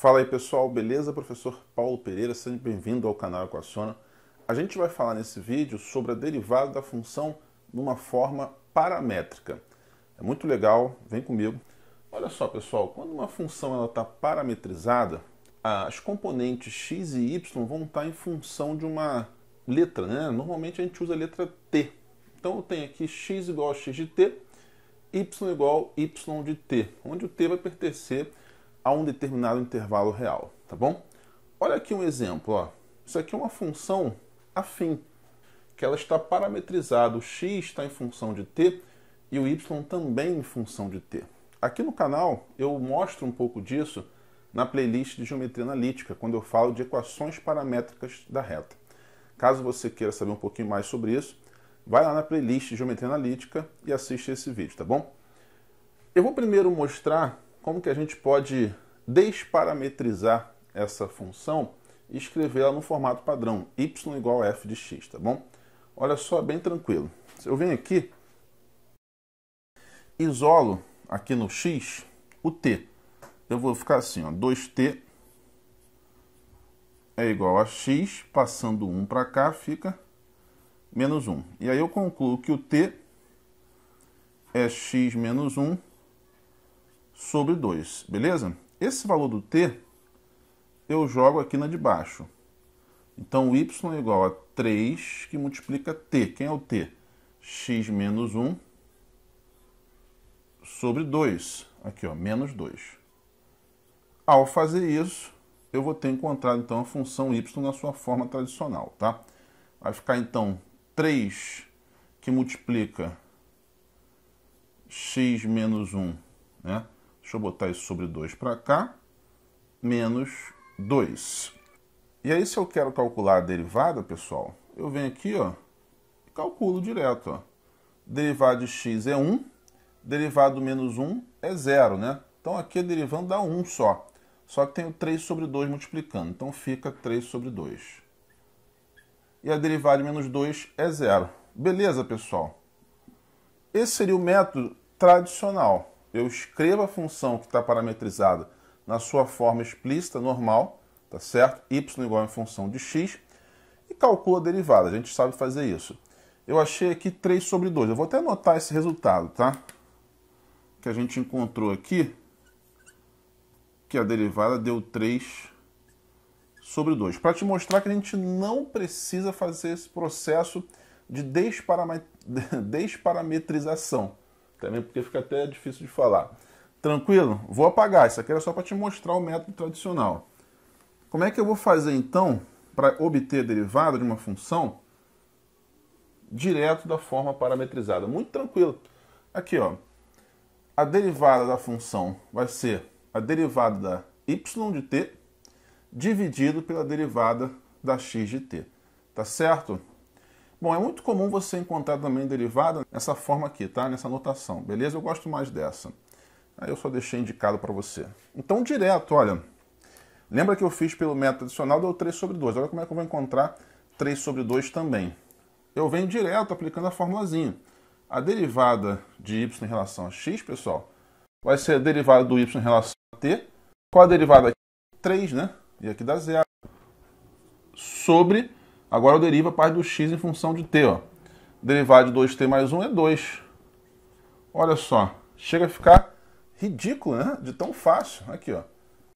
Fala aí pessoal, beleza? Professor Paulo Pereira, seja bem-vindo ao canal Equaciona. A gente vai falar nesse vídeo sobre a derivada da função numa forma paramétrica. É muito legal, vem comigo. Olha só pessoal, quando uma função está parametrizada, as componentes x e y vão estar em função de uma letra, né? Normalmente a gente usa a letra t. Então eu tenho aqui x igual a x de t, y igual a y de t, onde o t vai pertencer um determinado intervalo real, tá bom? Olha aqui um exemplo, ó. Isso aqui é uma função afim, que ela está parametrizada, o x está em função de t e o y também em função de t. Aqui no canal eu mostro um pouco disso na playlist de geometria analítica, quando eu falo de equações paramétricas da reta. Caso você queira saber um pouquinho mais sobre isso, vai lá na playlist de geometria analítica e assiste esse vídeo, tá bom? Eu vou primeiro mostrar como que a gente pode desparametrizar essa função e escrevê-la no formato padrão, y igual a f de x, tá bom? Olha só, bem tranquilo. Eu venho aqui, isolo aqui no x o t. Eu vou ficar assim, ó, 2t é igual a x, passando 1 para cá, fica menos 1. E aí eu concluo que o t é x menos 1 sobre 2, beleza? Esse valor do t eu jogo aqui na de baixo. Então, y é igual a 3 que multiplica t. Quem é o t? x menos 1 sobre 2. Aqui, ó, menos 2. Ao fazer isso, eu vou ter encontrado, então, a função y na sua forma tradicional, tá? Vai ficar, então, 3 que multiplica x menos 1, né? Deixa eu botar isso sobre 2 para cá, menos 2. E aí, se eu quero calcular a derivada, pessoal, eu venho aqui, ó, e calculo direto, ó. Derivada de x é 1, derivada do menos 1 é 0, né? Então aqui a derivando dá 1 só. Só que tenho 3 sobre 2 multiplicando, então fica 3 sobre 2. E a derivada de menos 2 é 0. Beleza, pessoal? Esse seria o método tradicional eu escrevo a função que está parametrizada na sua forma explícita, normal, tá certo? y igual a função de x e calculo a derivada. A gente sabe fazer isso. Eu achei aqui 3 sobre 2. Eu vou até anotar esse resultado, tá? Que a gente encontrou aqui, que a derivada deu 3 sobre 2. Para te mostrar que a gente não precisa fazer esse processo de desparametrização também porque fica até difícil de falar. Tranquilo? Vou apagar. Isso aqui era só para te mostrar o método tradicional. Como é que eu vou fazer então para obter a derivada de uma função direto da forma parametrizada? Muito tranquilo. Aqui, ó. A derivada da função vai ser a derivada da y de t dividido pela derivada da x de t. Tá certo? Bom, é muito comum você encontrar também derivada nessa forma aqui, tá? Nessa notação, beleza? Eu gosto mais dessa. Aí eu só deixei indicado para você. Então, direto, olha. Lembra que eu fiz pelo método adicional, deu 3 sobre 2. Olha como é que eu vou encontrar 3 sobre 2 também. Eu venho direto aplicando a formulazinha. A derivada de y em relação a x, pessoal, vai ser a derivada do y em relação a t. Qual a derivada aqui? 3, né? E aqui dá zero. Sobre Agora eu derivo a parte do x em função de t. Ó. Derivado de 2t mais 1 é 2. Olha só, chega a ficar ridículo, né? De tão fácil. Aqui, ó.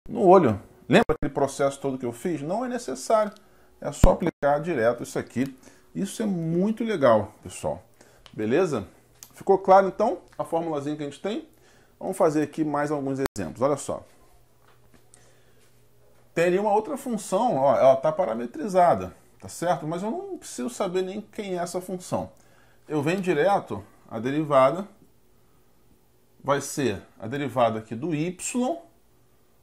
No olho. Lembra aquele processo todo que eu fiz? Não é necessário. É só aplicar direto isso aqui. Isso é muito legal, pessoal. Beleza? Ficou claro, então, a formulazinha que a gente tem? Vamos fazer aqui mais alguns exemplos. Olha só. Teria uma outra função, ó, ela está parametrizada tá certo? Mas eu não preciso saber nem quem é essa função. Eu venho direto, a derivada vai ser a derivada aqui do y,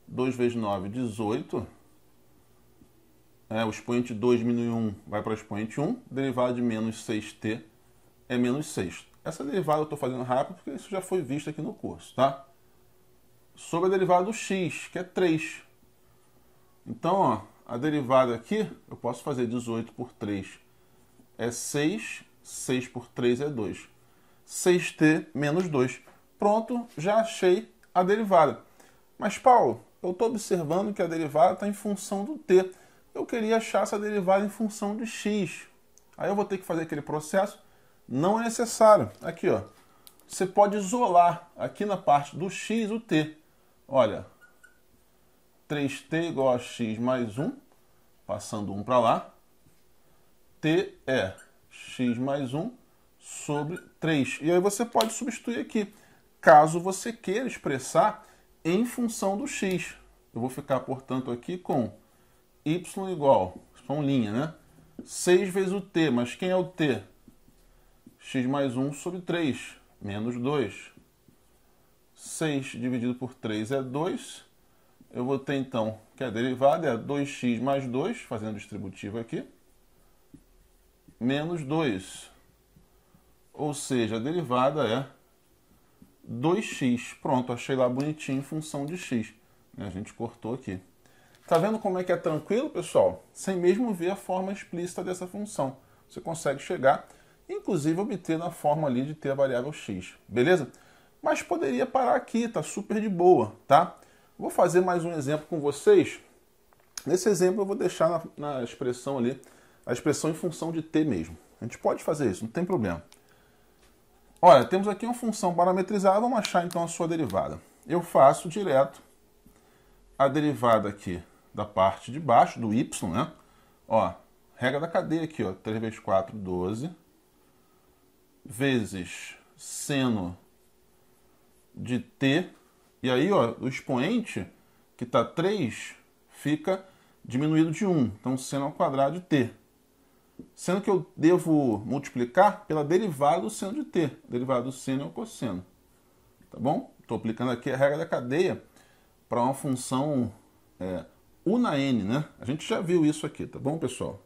2 vezes 9, 18. É, o expoente 2 diminui 1, vai para o expoente 1. Derivada de menos 6t é menos 6. Essa derivada eu estou fazendo rápido porque isso já foi visto aqui no curso, tá? Sobre a derivada do x, que é 3. Então, ó, a derivada aqui, eu posso fazer 18 por 3 é 6, 6 por 3 é 2. 6t menos 2. Pronto, já achei a derivada. Mas, Paulo, eu estou observando que a derivada está em função do t. Eu queria achar essa derivada em função de x. Aí eu vou ter que fazer aquele processo. Não é necessário. Aqui, ó. Você pode isolar aqui na parte do x o t. Olha, 3t igual a x mais 1, passando 1 para lá. t é x mais 1 sobre 3. E aí você pode substituir aqui, caso você queira expressar em função do x. Eu vou ficar, portanto, aqui com y igual, são linha, né? 6 vezes o t, mas quem é o t? x mais 1 sobre 3, menos 2. 6 dividido por 3 é 2. Eu vou ter, então, que a derivada é 2x mais 2, fazendo distributivo aqui, menos 2. Ou seja, a derivada é 2x. Pronto, achei lá bonitinho em função de x. A gente cortou aqui. Tá vendo como é que é tranquilo, pessoal? Sem mesmo ver a forma explícita dessa função. Você consegue chegar, inclusive obter na forma ali de ter a variável x, beleza? Mas poderia parar aqui, tá super de boa, tá? Vou fazer mais um exemplo com vocês. Nesse exemplo eu vou deixar na, na expressão ali, a expressão em função de t mesmo. A gente pode fazer isso, não tem problema. Olha, temos aqui uma função parametrizada, vamos achar então a sua derivada. Eu faço direto a derivada aqui da parte de baixo, do y, né? Ó, regra da cadeia aqui, ó, 3 vezes 4, 12, vezes seno de t, e aí, ó, o expoente, que está 3, fica diminuído de 1, então seno ao quadrado de t. Sendo que eu devo multiplicar pela derivada do seno de t. Derivada do seno é o cosseno. Tá bom? Estou aplicando aqui a regra da cadeia para uma função é, U na N, né? A gente já viu isso aqui, tá bom, pessoal?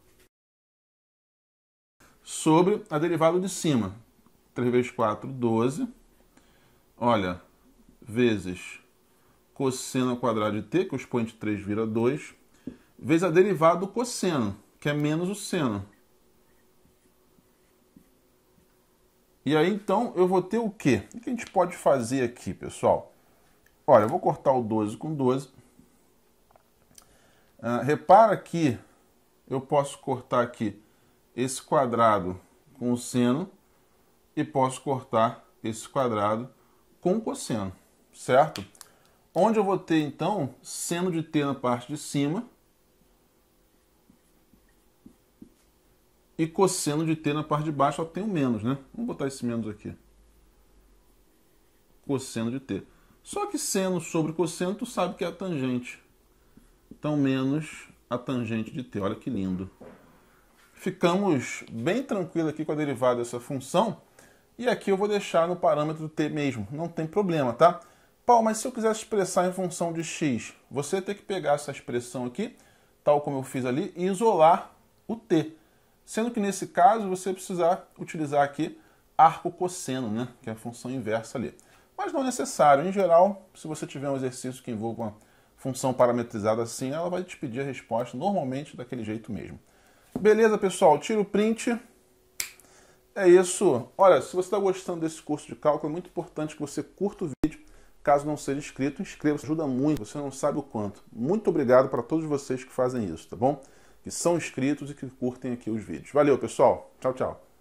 Sobre a derivada de cima. 3 vezes 4, 12. Olha, vezes cosseno ao quadrado de t, que o expoente 3 vira 2, vezes a derivada do cosseno, que é menos o seno. E aí, então, eu vou ter o quê? O que a gente pode fazer aqui, pessoal? Olha, eu vou cortar o 12 com 12. Uh, repara que eu posso cortar aqui esse quadrado com o seno e posso cortar esse quadrado com o cosseno, certo? Onde eu vou ter, então, seno de t na parte de cima e cosseno de t na parte de baixo, só tem o menos, né? Vamos botar esse menos aqui. Cosseno de t. Só que seno sobre cosseno, tu sabe que é a tangente. Então, menos a tangente de t. Olha que lindo. Ficamos bem tranquilos aqui com a derivada dessa função. E aqui eu vou deixar no parâmetro t mesmo. Não tem problema, tá? Paulo, mas se eu quisesse expressar em função de x, você tem que pegar essa expressão aqui, tal como eu fiz ali, e isolar o t. Sendo que nesse caso você precisar utilizar aqui arco cosseno, né? que é a função inversa ali. Mas não é necessário. Em geral, se você tiver um exercício que envolva uma função parametrizada assim, ela vai te pedir a resposta normalmente daquele jeito mesmo. Beleza, pessoal? Tira o print. É isso. Olha, se você está gostando desse curso de cálculo, é muito importante que você curta o vídeo. Caso não seja inscrito, inscreva-se, ajuda muito, você não sabe o quanto. Muito obrigado para todos vocês que fazem isso, tá bom? que são inscritos e que curtem aqui os vídeos. Valeu, pessoal. Tchau, tchau.